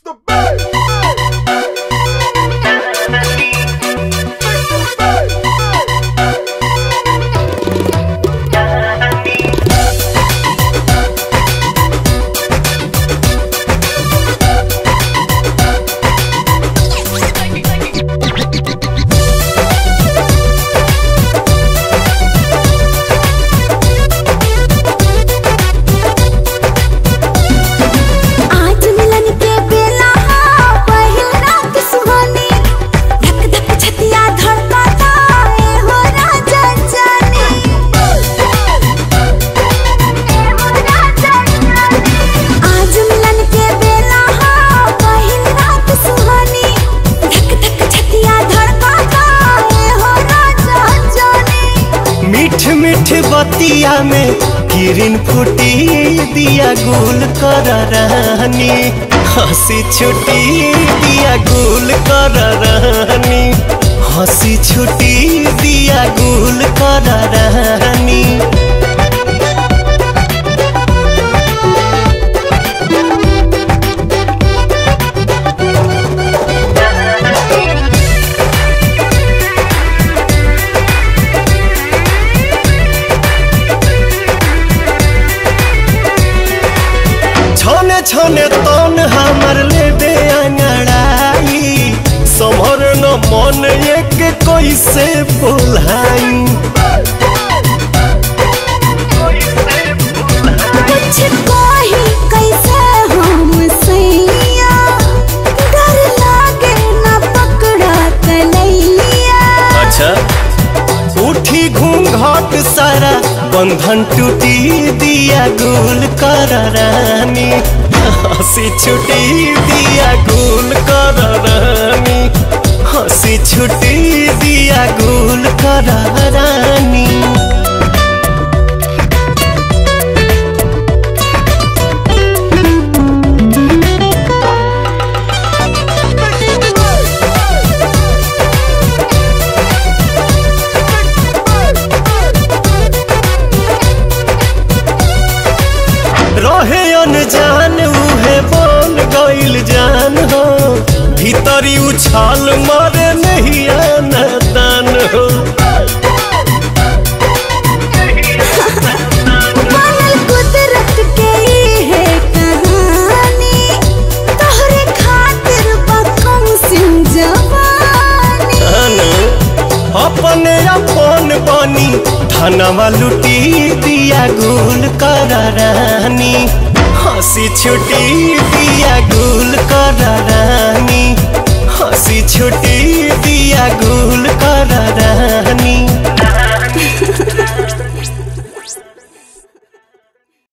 the बतिया में किरण फूटी दिया गुल कर रानी हँसी छुटी दिया गुल कर रानी हँसी छुटी दिया गुल कर रानी छने तन हमर लेबे अंगड़ाई। समर न मन एक कैसे बोलाई घूंघट सारा, बंधन टूटी दिया गुल कर रानी। हँसी छुटी दिया गुल कर रानी। हँसी छुटी दिया गुल कर रानी। रहे अनजान उहे बोल गइल जान हो। भीतरी उछाल मारे नहीं आना दान हो है अपने अपन बनी धनवा लुटी दिया गुल कर रानी। हँसी छुटी दिया